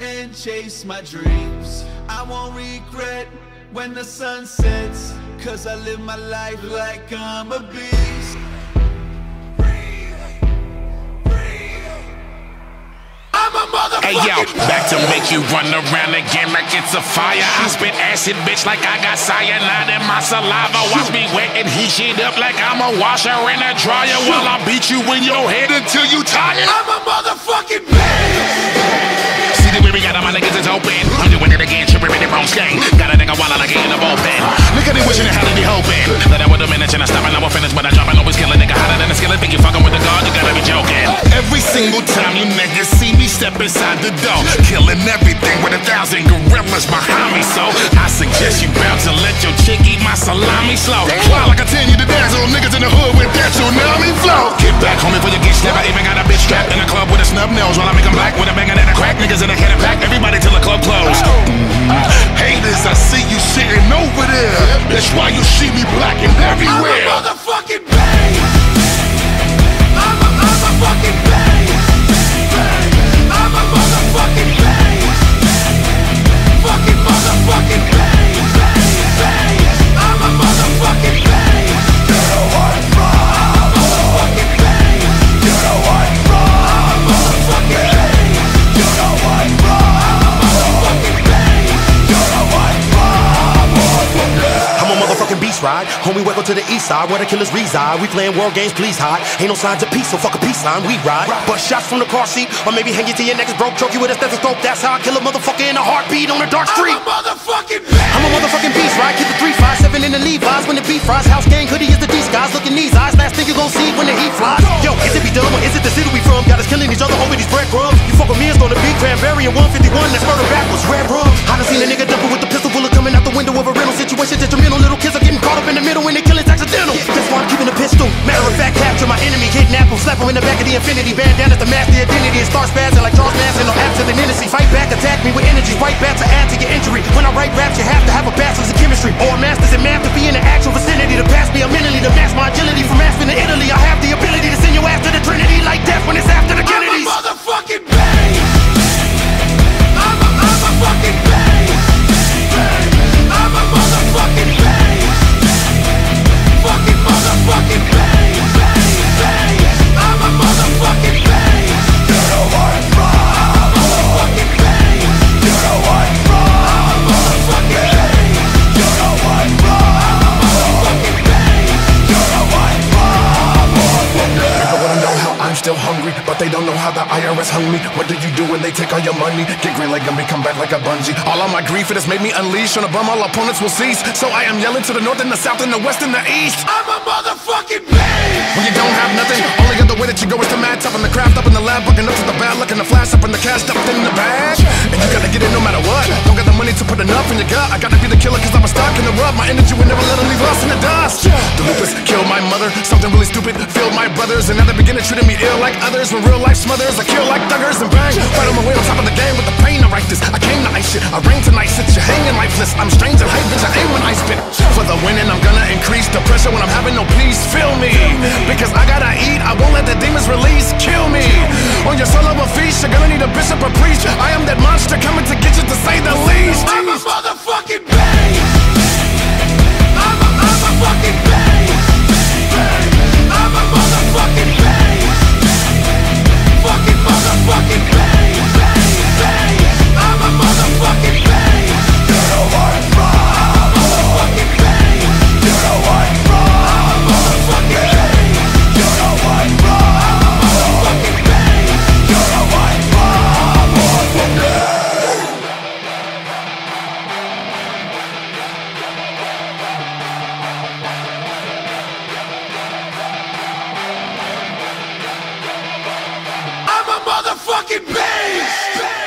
and chase my dreams. I won't regret when the sun sets, cause I live my life like I'm a beast. I'm a Hey yo, back to make you run around again like it's a fire. I spit acid, bitch, like I got cyanide in my saliva. Watch me wet and heat shit up like I'm a washer and a dryer while I beat you in your head until you tired. I'm a motherfucking beast. My niggas is open. I'm doing it again, tripping in the wrong stain. Got a nigga while I like in the bullpen. Nigga, they wishing it had they hoping. That I would diminish and I stop and I will finish, but I drop and always kill a nigga hotter than a skillet. Think you fucking with the god, you gotta be joking. Every single time you niggas see me step inside the door, killing everything with a thousand gorillas behind me. So I suggest you bounce and let your chick eat my salami slow. While I continue to dance on niggas in the hood with that tsunami flow. Get back, homie, before you get slapped. I even got a bitch strapped in a club with a snub nose while I Homie, welcome to the east side where the killers reside. We playing world games, please hide. Ain't no signs of peace, so fuck a peace sign. We ride. But shots from the car seat, or maybe hang you to your neck is broke, choke you with a stethoscope. That's how I kill a motherfucker in a heartbeat on a dark street. I'm a motherfucking beast. I'm a motherfucking beast, right? Keep the 357 in the Levi's when the beef fries. House gang hoodie is the these guys. Look in these eyes, last thing you gon' see when the heat flies. Yo, is it be dumb or is it the city we from? Got us killing each other over these breadcrumbs. You fuck with me, it's gonna be cranberry and 151. That's murder middle when kill it's accidental. That's why I'm keeping a pistol. Matter of fact, capture my enemy, kidnap him, slap him in the back of the Infiniti. Bandana to mask the identity and start spazzing like Charles Manson. No absolute innocence. Fight back, attack me with energy. Still hungry, but they don't know how the IRS hung me. What do you do when they take all your money? Get green like Gumby, come back like a bungee. All of my grief, it has made me unleash on a bum, all opponents will cease. So I am yelling to the north and the south and the west and the east. I'm a motherfucking beast. When you don't have nothing, only other way that you go is to mad top in the craft up in the lab, bugging up to the bad, looking the flash up in the cash stuffed in the bag. And you gotta get it no matter what. Don't money to put enough in your gut. I gotta be the killer cause I'm a stock in the rub. My energy will never let them leave us in the dust. The lupus killed my mother, something really stupid filled my brothers. And at the beginning treated me ill like others. When real life smothers, I kill like thuggers and bang. Fight on my way on top of the game with the pain. I write this. I came to ice shit. I rain tonight, since you're hanging lifeless. I'm strange and hype, bitch. I aim when I spit. For the winning, I'm gonna increase the pressure when I'm having no peace. Feel me, because I gotta eat. I won't let the demons release. Kill me on your solo of feast. You're gonna need a bishop or priest. I am that monster coming to get you to say the least. I'm a motherfucking fucking beast!